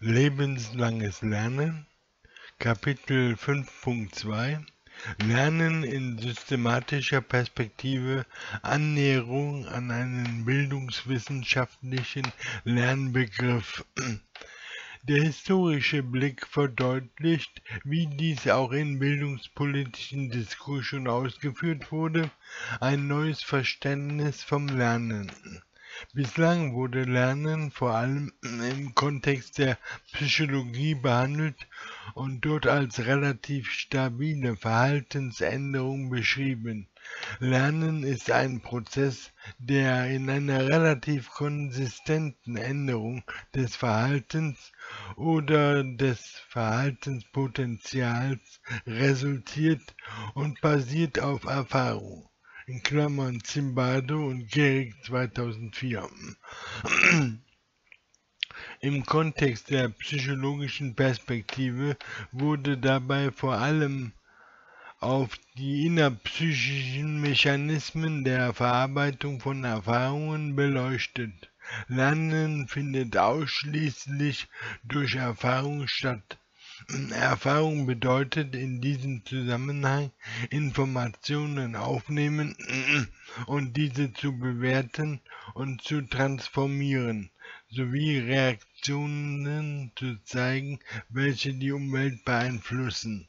Lebenslanges Lernen Kapitel 5.2 Lernen in systematischer Perspektive Annäherung an einen bildungswissenschaftlichen Lernbegriff. Der historische Blick verdeutlicht, wie dies auch in bildungspolitischen Diskursen ausgeführt wurde, ein neues Verständnis vom Lernen. Bislang wurde Lernen vor allem im Kontext der Psychologie behandelt und dort als relativ stabile Verhaltensänderung beschrieben. Lernen ist ein Prozess, der in einer relativ konsistenten Änderung des Verhaltens oder des Verhaltenspotenzials resultiert und basiert auf Erfahrung in Klammern Zimbardo und Gehrig 2004. Im Kontext der psychologischen Perspektive wurde dabei vor allem auf die innerpsychischen Mechanismen der Verarbeitung von Erfahrungen beleuchtet. Lernen findet ausschließlich durch Erfahrung statt. Erfahrung bedeutet in diesem Zusammenhang Informationen aufnehmen und diese zu bewerten und zu transformieren, sowie Reaktionen zu zeigen, welche die Umwelt beeinflussen.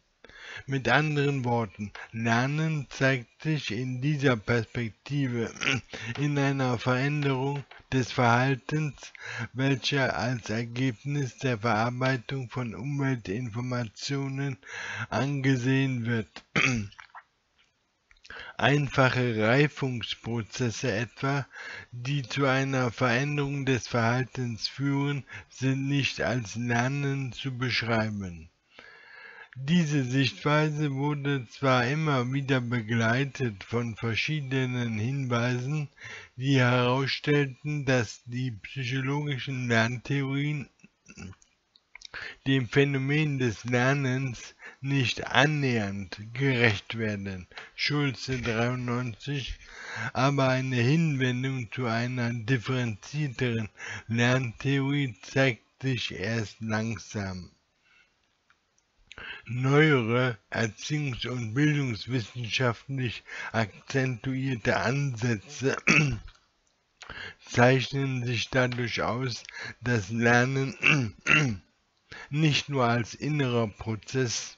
Mit anderen Worten, Lernen zeigt sich in dieser Perspektive in einer Veränderung des Verhaltens, welche als Ergebnis der Verarbeitung von Umweltinformationen angesehen wird. Einfache Reifungsprozesse etwa, die zu einer Veränderung des Verhaltens führen, sind nicht als Lernen zu beschreiben. Diese Sichtweise wurde zwar immer wieder begleitet von verschiedenen Hinweisen, die herausstellten, dass die psychologischen Lerntheorien dem Phänomen des Lernens nicht annähernd gerecht werden, Schulze 93, aber eine Hinwendung zu einer differenzierteren Lerntheorie zeigt sich erst langsam. Neuere erziehungs- und bildungswissenschaftlich akzentuierte Ansätze zeichnen sich dadurch aus, dass Lernen nicht nur als innerer Prozess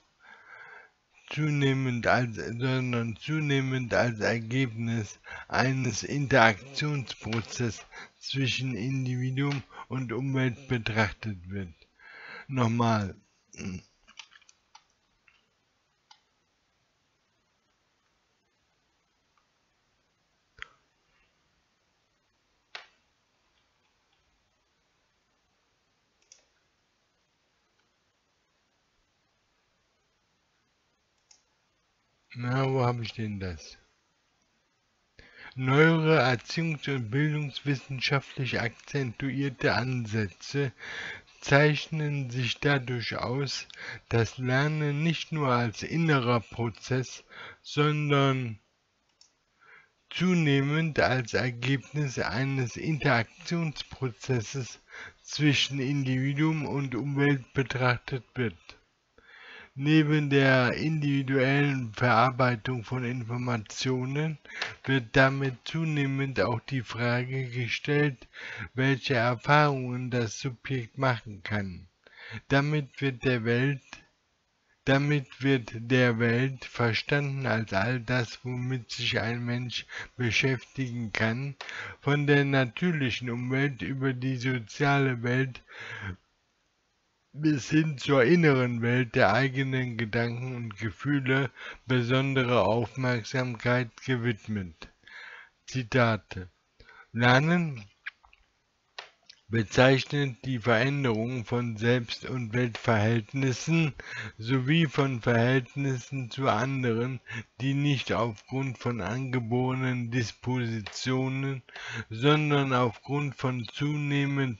zunehmend als, sondern zunehmend als Ergebnis eines Interaktionsprozesses zwischen Individuum und Umwelt betrachtet wird. Nochmal. Wo habe ich denn das? Neuere erziehungs- und bildungswissenschaftlich akzentuierte Ansätze zeichnen sich dadurch aus, dass Lernen nicht nur als innerer Prozess, sondern zunehmend als Ergebnis eines Interaktionsprozesses zwischen Individuum und Umwelt betrachtet wird. Neben der individuellen Verarbeitung von Informationen wird damit zunehmend auch die Frage gestellt, welche Erfahrungen das Subjekt machen kann. Damit wird der Welt damit wird der Welt verstanden als all das, womit sich ein Mensch beschäftigen kann, von der natürlichen Umwelt über die soziale Welt bis hin zur inneren Welt der eigenen Gedanken und Gefühle besondere Aufmerksamkeit gewidmet. Zitate Lernen bezeichnet die Veränderung von Selbst- und Weltverhältnissen sowie von Verhältnissen zu anderen, die nicht aufgrund von angeborenen Dispositionen, sondern aufgrund von zunehmend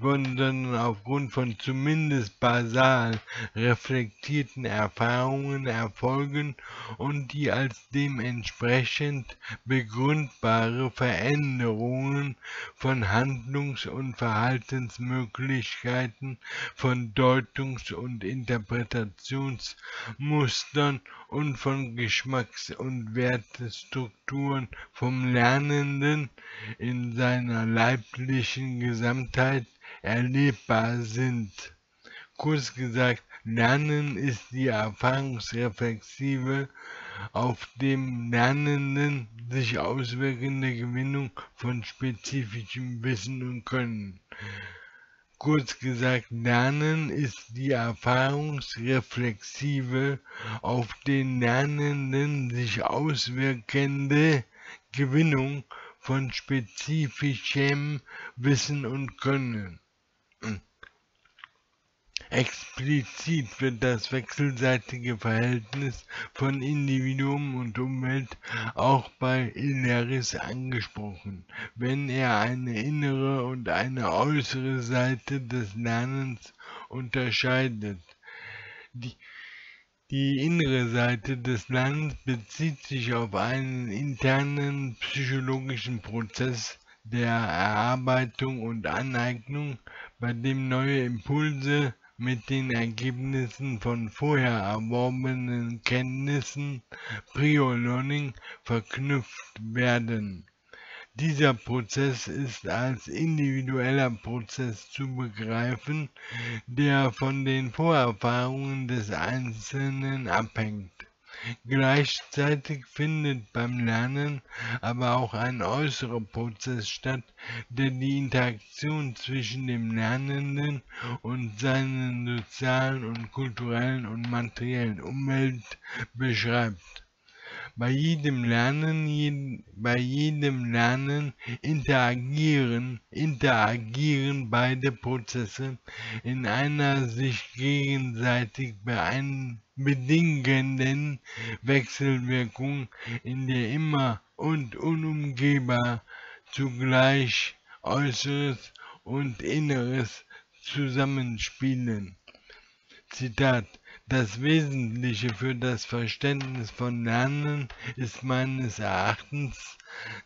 sondern aufgrund von zumindest basal reflektierten Erfahrungen erfolgen und die als dementsprechend begründbare Veränderungen von Handlungs- und Verhaltensmöglichkeiten, von Deutungs- und Interpretationsmustern und von Geschmacks- und Wertestrukturen vom Lernenden in seiner leiblichen Gesamtheit erlebbar sind. Kurz gesagt, Lernen ist die erfahrungsreflexive, auf dem Lernenden sich auswirkende Gewinnung von spezifischem Wissen und Können. Kurz gesagt, Lernen ist die erfahrungsreflexive, auf den Lernenden sich auswirkende Gewinnung von spezifischem Wissen und Können. Explizit wird das wechselseitige Verhältnis von Individuum und Umwelt auch bei Ilneris angesprochen, wenn er eine innere und eine äußere Seite des Lernens unterscheidet. Die, die innere Seite des Lernens bezieht sich auf einen internen psychologischen Prozess der Erarbeitung und Aneignung, bei dem neue Impulse mit den Ergebnissen von vorher erworbenen Kenntnissen Prior Learning verknüpft werden. Dieser Prozess ist als individueller Prozess zu begreifen, der von den Vorerfahrungen des Einzelnen abhängt. Gleichzeitig findet beim Lernen aber auch ein äußerer Prozess statt, der die Interaktion zwischen dem Lernenden und seinen sozialen und kulturellen und materiellen Umwelt beschreibt. Bei jedem Lernen, bei jedem Lernen interagieren, interagieren beide Prozesse in einer sich gegenseitig bedingenden Wechselwirkung, in der immer und unumgehbar zugleich Äußeres und Inneres zusammenspielen. Zitat das Wesentliche für das Verständnis von Lernen ist meines Erachtens,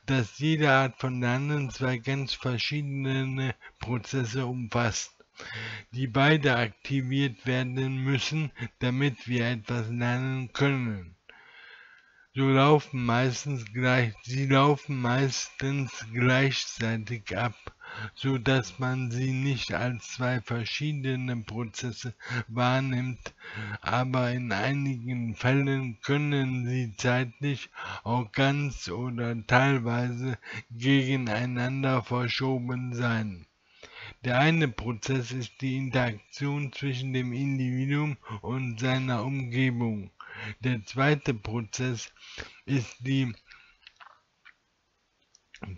dass jede Art von Lernen zwei ganz verschiedene Prozesse umfasst, die beide aktiviert werden müssen, damit wir etwas lernen können. So laufen meistens gleich, sie laufen meistens gleichzeitig ab so dass man sie nicht als zwei verschiedene Prozesse wahrnimmt, aber in einigen Fällen können sie zeitlich auch ganz oder teilweise gegeneinander verschoben sein. Der eine Prozess ist die Interaktion zwischen dem Individuum und seiner Umgebung. Der zweite Prozess ist die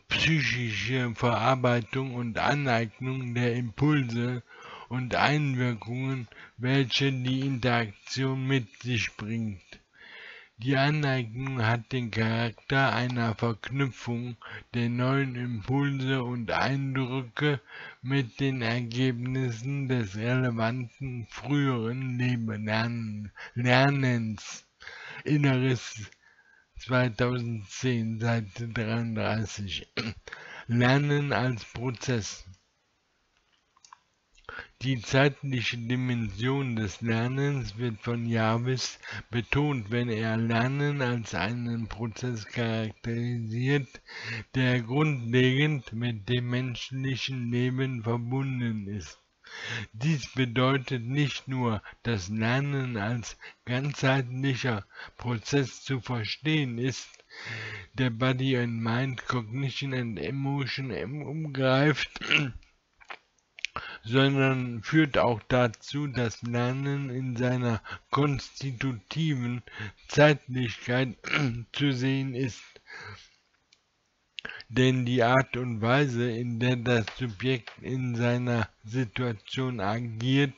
psychische Verarbeitung und Aneignung der Impulse und Einwirkungen, welche die Interaktion mit sich bringt. Die Aneignung hat den Charakter einer Verknüpfung der neuen Impulse und Eindrücke mit den Ergebnissen des relevanten früheren Lernens. Inneres 2010, Seite 33. Lernen als Prozess. Die zeitliche Dimension des Lernens wird von Jarvis betont, wenn er Lernen als einen Prozess charakterisiert, der grundlegend mit dem menschlichen Leben verbunden ist. Dies bedeutet nicht nur, dass Lernen als ganzheitlicher Prozess zu verstehen ist, der Body and Mind, Cognition and Emotion umgreift, sondern führt auch dazu, dass Lernen in seiner konstitutiven Zeitlichkeit zu sehen ist. Denn die Art und Weise, in der das Subjekt in seiner Situation agiert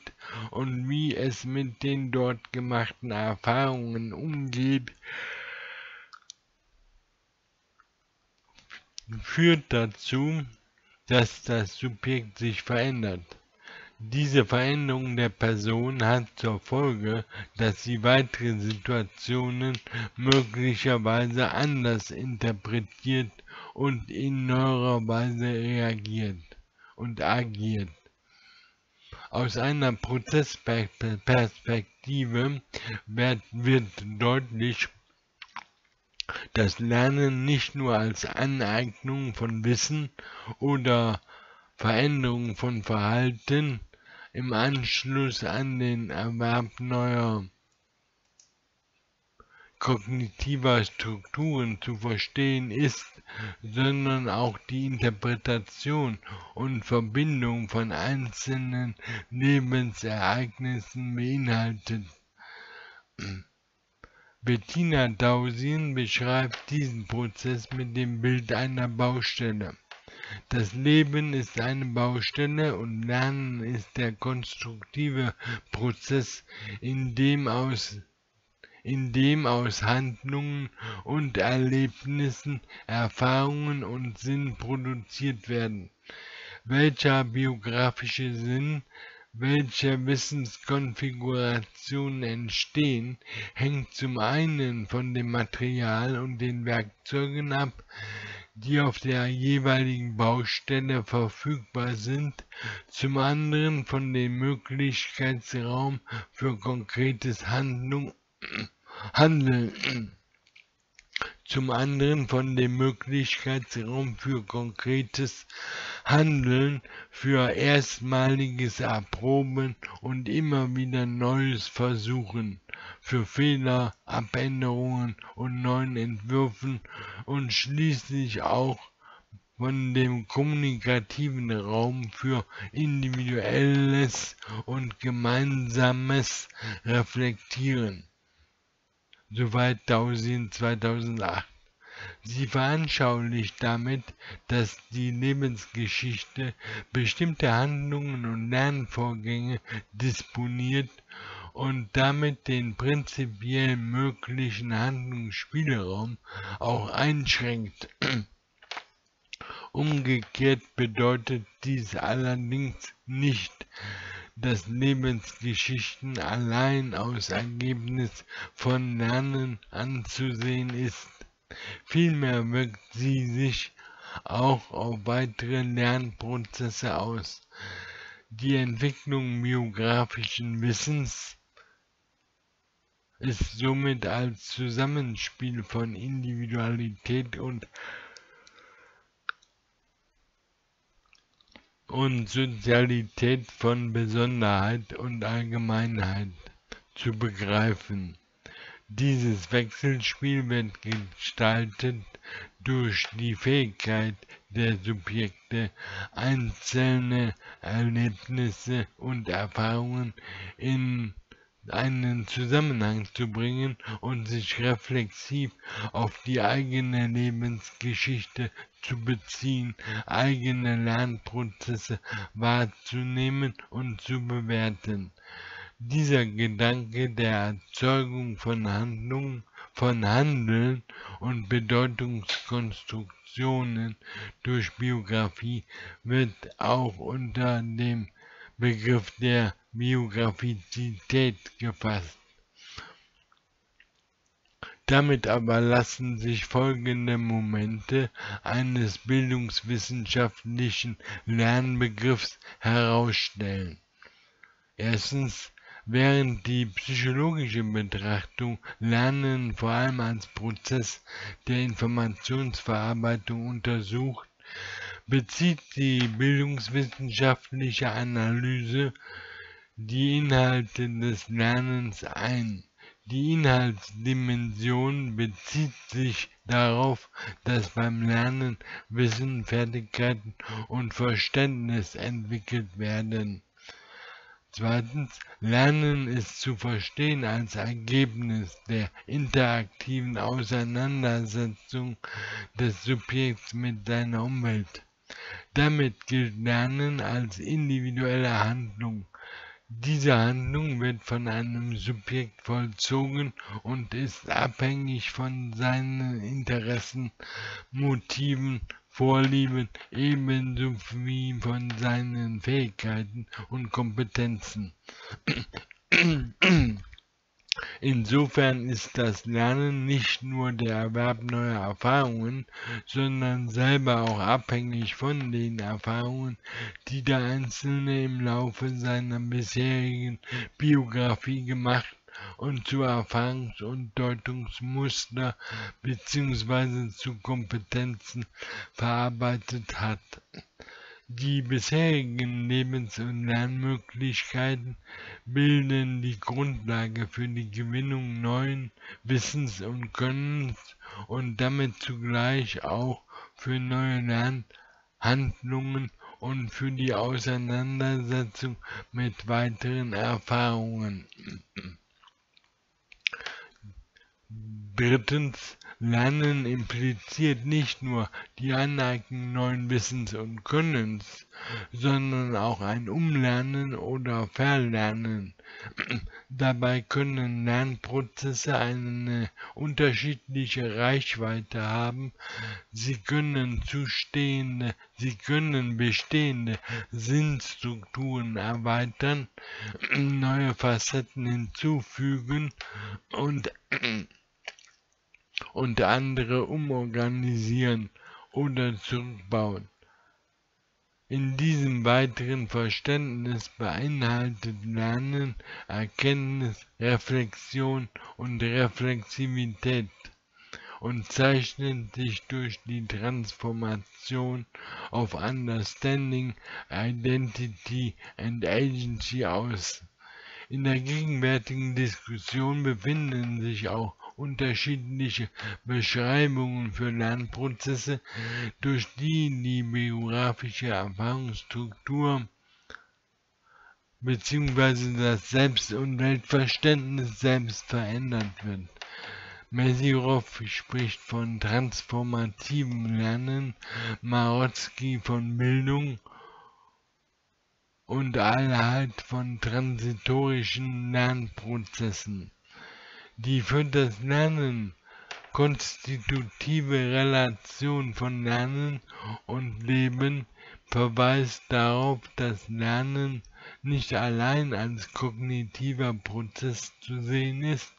und wie es mit den dort gemachten Erfahrungen umgeht, führt dazu, dass das Subjekt sich verändert. Diese Veränderung der Person hat zur Folge, dass sie weitere Situationen möglicherweise anders interpretiert und in neuer Weise reagiert und agiert. Aus einer Prozessperspektive wird deutlich, dass Lernen nicht nur als Aneignung von Wissen oder Veränderung von Verhalten im Anschluss an den Erwerb neuer kognitiver Strukturen zu verstehen ist, sondern auch die Interpretation und Verbindung von einzelnen Lebensereignissen beinhaltet. Bettina Dausin beschreibt diesen Prozess mit dem Bild einer Baustelle. Das Leben ist eine Baustelle und Lernen ist der konstruktive Prozess, in dem aus, in dem aus Handlungen und Erlebnissen Erfahrungen und Sinn produziert werden. Welcher biografische Sinn welche Wissenskonfigurationen entstehen, hängt zum einen von dem Material und den Werkzeugen ab, die auf der jeweiligen Baustelle verfügbar sind, zum anderen von dem Möglichkeitsraum für konkretes Handlung, Handeln, zum anderen von dem Möglichkeitsraum für konkretes Handeln, für erstmaliges Erproben und immer wieder neues Versuchen für Fehler, Abänderungen und neuen Entwürfen und schließlich auch von dem kommunikativen Raum für individuelles und gemeinsames Reflektieren. Soweit Dausin 2008. Sie veranschaulicht damit, dass die Lebensgeschichte bestimmte Handlungen und Lernvorgänge disponiert und damit den prinzipiell möglichen Handlungsspielraum auch einschränkt. Umgekehrt bedeutet dies allerdings nicht, dass Lebensgeschichten allein aus Ergebnis von Lernen anzusehen ist. Vielmehr wirkt sie sich auch auf weitere Lernprozesse aus. Die Entwicklung biografischen Wissens ist somit als Zusammenspiel von Individualität und und Sozialität von Besonderheit und Allgemeinheit zu begreifen. Dieses Wechselspiel wird gestaltet durch die Fähigkeit der Subjekte, einzelne Erlebnisse und Erfahrungen in einen Zusammenhang zu bringen und sich reflexiv auf die eigene Lebensgeschichte zu beziehen, eigene Lernprozesse wahrzunehmen und zu bewerten. Dieser Gedanke der Erzeugung von Handlungen, von Handeln und Bedeutungskonstruktionen durch Biografie wird auch unter dem Begriff der Biografizität gefasst. Damit aber lassen sich folgende Momente eines bildungswissenschaftlichen Lernbegriffs herausstellen. Erstens, während die psychologische Betrachtung Lernen vor allem als Prozess der Informationsverarbeitung untersucht, bezieht die bildungswissenschaftliche Analyse die Inhalte des Lernens ein. Die Inhaltsdimension bezieht sich darauf, dass beim Lernen Wissen, Fertigkeiten und Verständnis entwickelt werden. Zweitens, Lernen ist zu verstehen als Ergebnis der interaktiven Auseinandersetzung des Subjekts mit seiner Umwelt. Damit gilt Lernen als individuelle Handlung. Diese Handlung wird von einem Subjekt vollzogen und ist abhängig von seinen Interessen, Motiven, Vorlieben ebenso wie von seinen Fähigkeiten und Kompetenzen. Insofern ist das Lernen nicht nur der Erwerb neuer Erfahrungen, sondern selber auch abhängig von den Erfahrungen, die der Einzelne im Laufe seiner bisherigen Biografie gemacht und zu Erfahrungs- und Deutungsmuster bzw. zu Kompetenzen verarbeitet hat. Die bisherigen Lebens- und Lernmöglichkeiten bilden die Grundlage für die Gewinnung neuen Wissens und Könnens und damit zugleich auch für neue Lernhandlungen und für die Auseinandersetzung mit weiteren Erfahrungen. Drittens, Lernen impliziert nicht nur die Aneignung neuen Wissens und Könnens, sondern auch ein Umlernen oder Verlernen. Dabei können Lernprozesse eine unterschiedliche Reichweite haben. Sie können zustehende, sie können bestehende Sinnstrukturen erweitern, neue Facetten hinzufügen und und andere umorganisieren oder zurückbauen. In diesem weiteren Verständnis beinhaltet Lernen Erkenntnis, Reflexion und Reflexivität und zeichnet sich durch die Transformation of Understanding, Identity and Agency aus. In der gegenwärtigen Diskussion befinden sich auch unterschiedliche Beschreibungen für Lernprozesse, durch die die biografische Erfahrungsstruktur bzw. das Selbst- und Weltverständnis selbst verändert wird. Mesirov spricht von transformativem Lernen, Marotzki von Bildung und Allheit von transitorischen Lernprozessen. Die für das Lernen konstitutive Relation von Lernen und Leben verweist darauf, dass Lernen nicht allein als kognitiver Prozess zu sehen ist,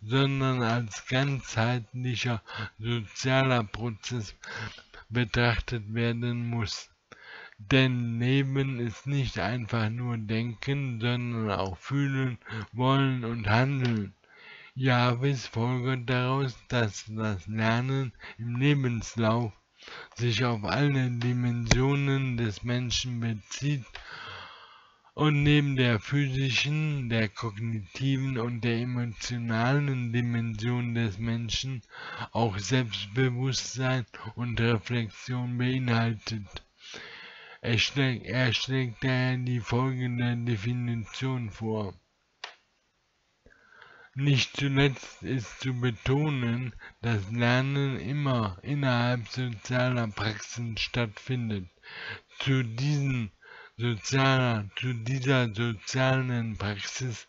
sondern als ganzheitlicher sozialer Prozess betrachtet werden muss. Denn Leben ist nicht einfach nur Denken, sondern auch Fühlen, Wollen und Handeln. Jahwes folgt daraus, dass das Lernen im Lebenslauf sich auf alle Dimensionen des Menschen bezieht und neben der physischen, der kognitiven und der emotionalen Dimension des Menschen auch Selbstbewusstsein und Reflexion beinhaltet. Er schlägt, er schlägt daher die folgende Definition vor. Nicht zuletzt ist zu betonen, dass Lernen immer innerhalb sozialer Praxen stattfindet. Zu diesen sozialer, zu dieser sozialen Praxis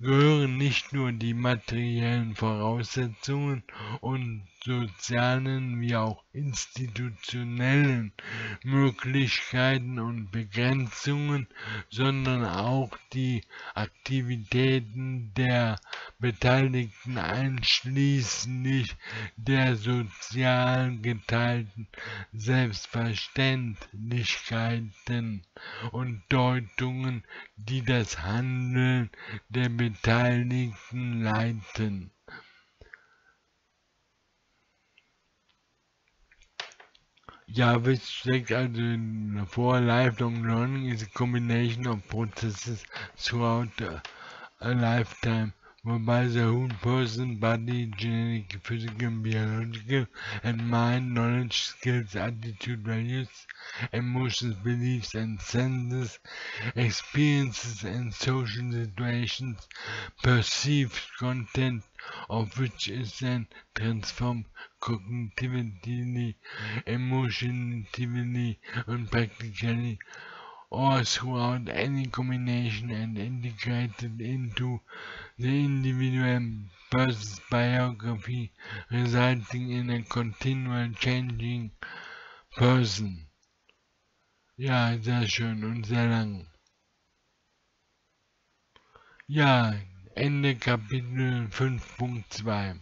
gehören nicht nur die materiellen Voraussetzungen und sozialen wie auch institutionellen Möglichkeiten und Begrenzungen, sondern auch die Aktivitäten der Beteiligten einschließlich der sozial geteilten Selbstverständlichkeiten und Deutungen, die das Handeln der Beteiligten leiten. Java steckt also for lifelong learning is a combination of processes throughout a lifetime whereby the whole person, body, genetic, physical, biological, and mind, knowledge, skills, attitude, values, emotions, beliefs, and senses, experiences, and social situations, perceived content of which is then transformed cognitively, emotionally, and practically or throughout any combination and integrated into the individual person's biography, resulting in a continual changing person. Ja, sehr schön und sehr lang. Ja, Ende Kapitel 5.2.